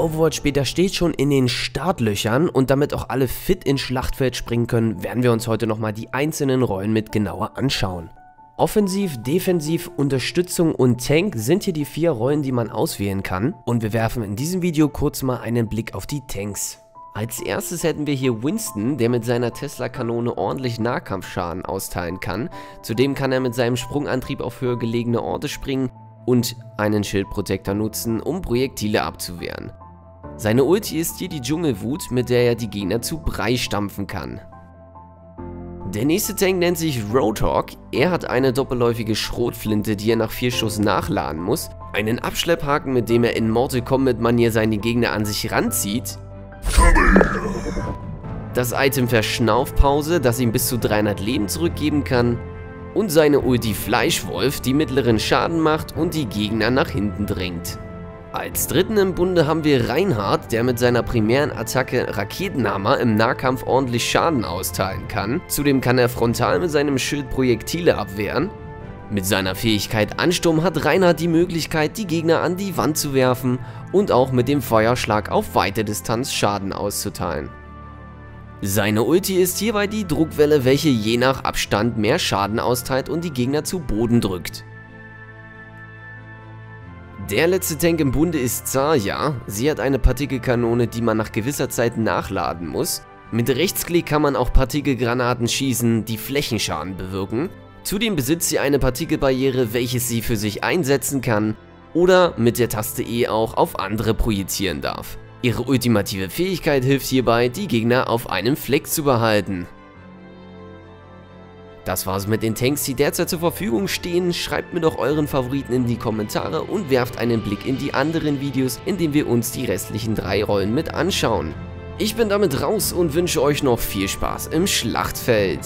Overwatch Beta steht schon in den Startlöchern und damit auch alle fit ins Schlachtfeld springen können, werden wir uns heute nochmal die einzelnen Rollen mit genauer anschauen. Offensiv, Defensiv, Unterstützung und Tank sind hier die vier Rollen, die man auswählen kann und wir werfen in diesem Video kurz mal einen Blick auf die Tanks. Als erstes hätten wir hier Winston, der mit seiner Tesla-Kanone ordentlich Nahkampfschaden austeilen kann. Zudem kann er mit seinem Sprungantrieb auf höher gelegene Orte springen und einen Schildprotektor nutzen, um Projektile abzuwehren. Seine Ulti ist hier die Dschungelwut, mit der er die Gegner zu Brei stampfen kann. Der nächste Tank nennt sich Roadhog. Er hat eine doppelläufige Schrotflinte, die er nach 4 Schuss nachladen muss, einen Abschlepphaken, mit dem er in Mortal Kombat Manier seine Gegner an sich ranzieht, das Item Verschnaufpause, das ihm bis zu 300 Leben zurückgeben kann und seine Ulti Fleischwolf, die mittleren Schaden macht und die Gegner nach hinten drängt. Als dritten im Bunde haben wir Reinhardt, der mit seiner primären Attacke Raketenhammer im Nahkampf ordentlich Schaden austeilen kann. Zudem kann er frontal mit seinem Schild Projektile abwehren. Mit seiner Fähigkeit Ansturm hat Reinhardt die Möglichkeit, die Gegner an die Wand zu werfen und auch mit dem Feuerschlag auf weite Distanz Schaden auszuteilen. Seine Ulti ist hierbei die Druckwelle, welche je nach Abstand mehr Schaden austeilt und die Gegner zu Boden drückt. Der letzte Tank im Bunde ist Zarya. Sie hat eine Partikelkanone, die man nach gewisser Zeit nachladen muss. Mit Rechtsklick kann man auch Partikelgranaten schießen, die Flächenschaden bewirken. Zudem besitzt sie eine Partikelbarriere, welches sie für sich einsetzen kann oder mit der Taste E auch auf andere projizieren darf. Ihre ultimative Fähigkeit hilft hierbei, die Gegner auf einem Fleck zu behalten. Das war's mit den Tanks, die derzeit zur Verfügung stehen. Schreibt mir doch euren Favoriten in die Kommentare und werft einen Blick in die anderen Videos, in denen wir uns die restlichen drei Rollen mit anschauen. Ich bin damit raus und wünsche euch noch viel Spaß im Schlachtfeld.